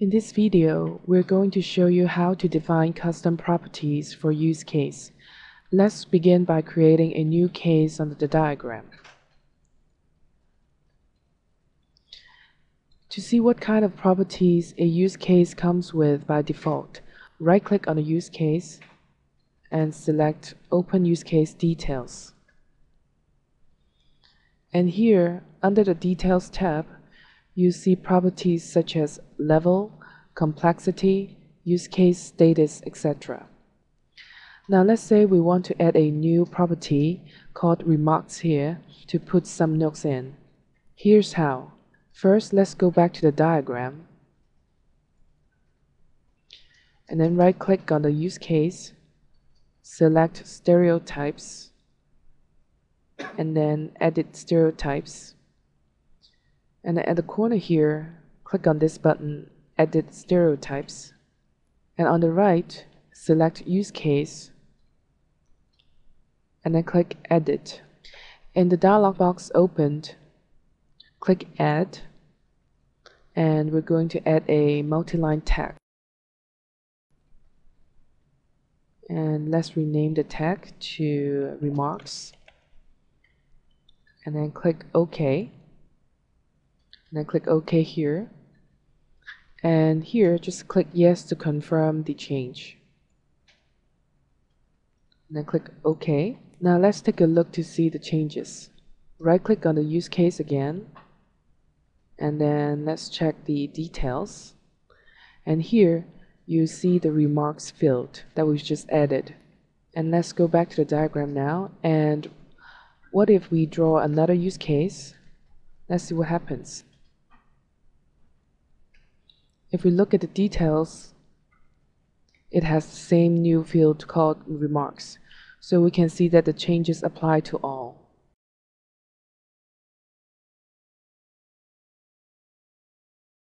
In this video, we're going to show you how to define custom properties for use case. Let's begin by creating a new case under the diagram. To see what kind of properties a use case comes with by default, right-click on the use case and select Open Use Case Details. And here, under the Details tab, you see properties such as level, complexity, use case status, etc. Now let's say we want to add a new property called remarks here to put some notes in. Here's how. First, let's go back to the diagram and then right click on the use case, select stereotypes, and then edit stereotypes. And at the corner here, click on this button, Edit Stereotypes. And on the right, select Use Case, and then click Edit. In the dialog box opened, click Add, and we're going to add a multi-line tag. And let's rename the tag to Remarks, and then click OK and then click OK here. And here just click yes to confirm the change. And then click OK. Now let's take a look to see the changes. Right click on the use case again. And then let's check the details. And here you see the remarks field that we've just added. And let's go back to the diagram now. And what if we draw another use case? Let's see what happens if we look at the details, it has the same new field called remarks. So we can see that the changes apply to all.